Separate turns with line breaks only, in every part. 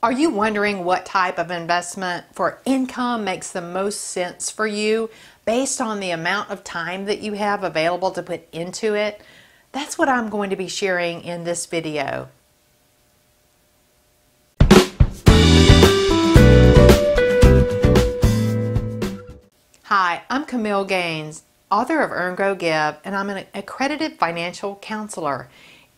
Are you wondering what type of investment for income makes the most sense for you based on the amount of time that you have available to put into it? That's what I'm going to be sharing in this video. Hi, I'm Camille Gaines, author of Earn Grow Give, and I'm an accredited financial counselor.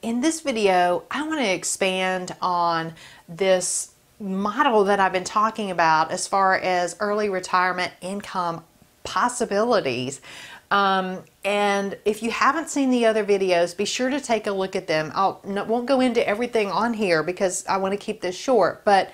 In this video, I want to expand on this model that I've been talking about as far as early retirement income possibilities. Um, and if you haven't seen the other videos, be sure to take a look at them. I won't go into everything on here because I want to keep this short, but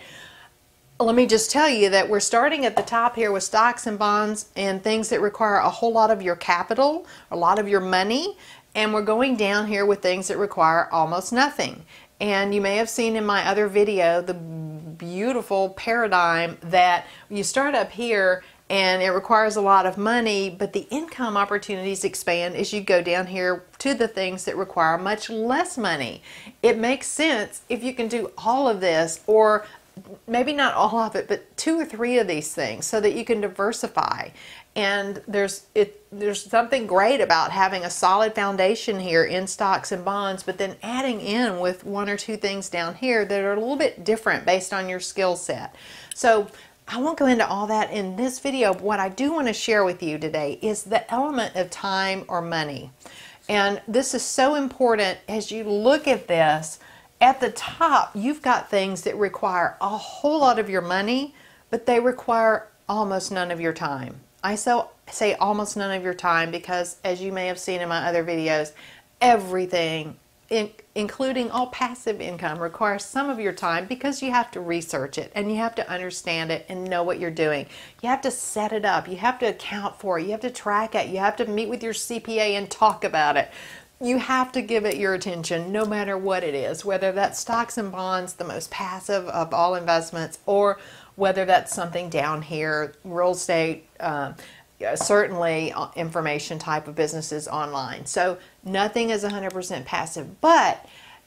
let me just tell you that we're starting at the top here with stocks and bonds and things that require a whole lot of your capital, a lot of your money, and we're going down here with things that require almost nothing. And you may have seen in my other video the beautiful paradigm that you start up here and it requires a lot of money, but the income opportunities expand as you go down here to the things that require much less money. It makes sense if you can do all of this or maybe not all of it, but two or three of these things so that you can diversify. And there's it there's something great about having a solid foundation here in stocks and bonds, but then adding in with one or two things down here that are a little bit different based on your skill set. So I won't go into all that in this video. What I do want to share with you today is the element of time or money. And this is so important as you look at this at the top, you've got things that require a whole lot of your money, but they require almost none of your time. I so say almost none of your time because as you may have seen in my other videos, everything in, including all passive income requires some of your time because you have to research it and you have to understand it and know what you're doing. You have to set it up. You have to account for it. You have to track it. You have to meet with your CPA and talk about it you have to give it your attention no matter what it is, whether that's stocks and bonds, the most passive of all investments, or whether that's something down here, real estate, uh, certainly information type of businesses online. So nothing is 100% passive. But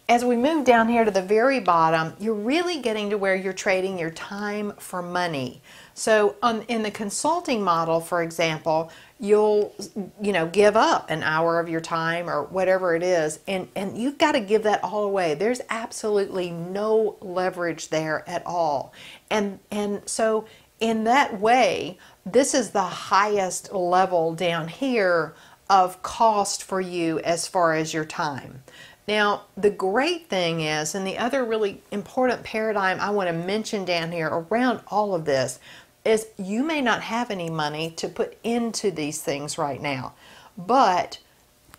as we move down here to the very bottom, you're really getting to where you're trading your time for money. So on, in the consulting model, for example, you'll you know give up an hour of your time or whatever it is and and you've got to give that all away. There's absolutely no leverage there at all. And and so in that way this is the highest level down here of cost for you as far as your time now, the great thing is, and the other really important paradigm I want to mention down here around all of this, is you may not have any money to put into these things right now, but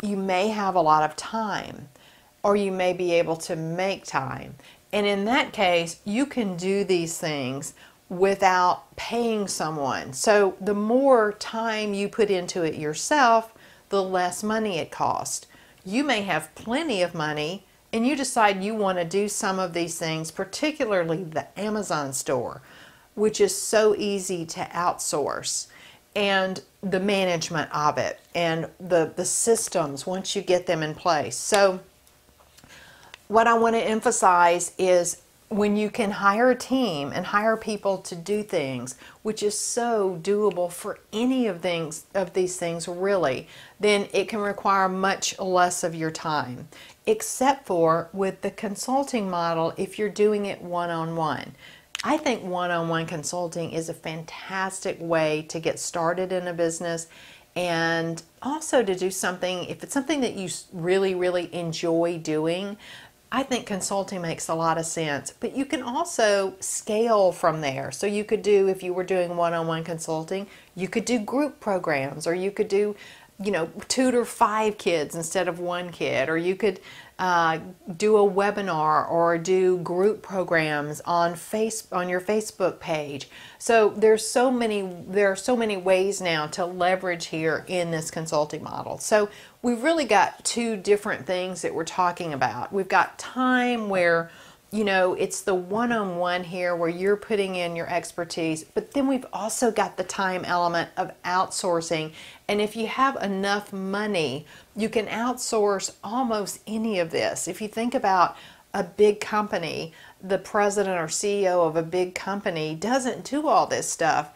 you may have a lot of time or you may be able to make time. And in that case, you can do these things without paying someone. So the more time you put into it yourself, the less money it costs. You may have plenty of money and you decide you want to do some of these things, particularly the Amazon store which is so easy to outsource and the management of it and the, the systems once you get them in place. So what I want to emphasize is when you can hire a team and hire people to do things, which is so doable for any of things of these things really, then it can require much less of your time. Except for with the consulting model if you're doing it one-on-one. -on -one. I think one-on-one consulting is a fantastic way to get started in a business and also to do something, if it's something that you really, really enjoy doing, I think consulting makes a lot of sense, but you can also scale from there. So you could do, if you were doing one-on-one consulting, you could do group programs or you could do, you know, tutor five kids instead of one kid, or you could uh, do a webinar or do group programs on face on your Facebook page. So there's so many there are so many ways now to leverage here in this consulting model. So we've really got two different things that we're talking about. We've got time where you know, it's the one on one here where you're putting in your expertise, but then we've also got the time element of outsourcing. And if you have enough money, you can outsource almost any of this. If you think about a big company, the president or CEO of a big company doesn't do all this stuff.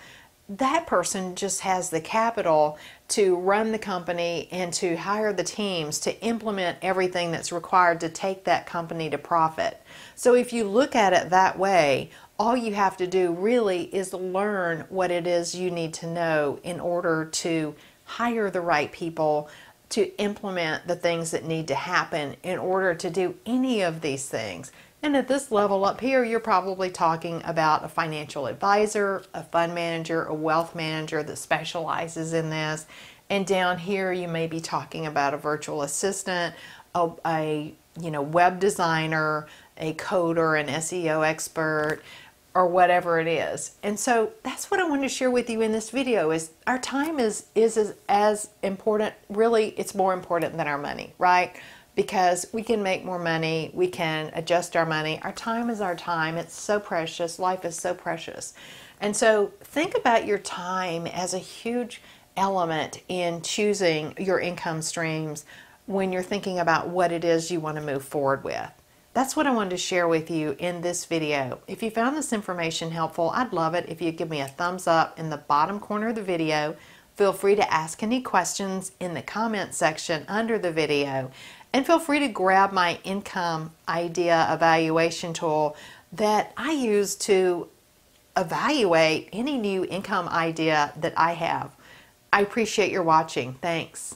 That person just has the capital to run the company and to hire the teams to implement everything that's required to take that company to profit. So if you look at it that way, all you have to do really is learn what it is you need to know in order to hire the right people to implement the things that need to happen in order to do any of these things. And at this level up here, you're probably talking about a financial advisor, a fund manager, a wealth manager that specializes in this. And down here, you may be talking about a virtual assistant, a, a you know web designer, a coder, an SEO expert, or whatever it is. And so that's what I want to share with you in this video is our time is is as, as important, really it's more important than our money, right? Because we can make more money, we can adjust our money. Our time is our time. It's so precious. Life is so precious. And so think about your time as a huge element in choosing your income streams when you're thinking about what it is you want to move forward with. That's what I wanted to share with you in this video. If you found this information helpful, I'd love it if you give me a thumbs up in the bottom corner of the video. Feel free to ask any questions in the comment section under the video. And feel free to grab my income idea evaluation tool that I use to evaluate any new income idea that I have. I appreciate your watching. Thanks.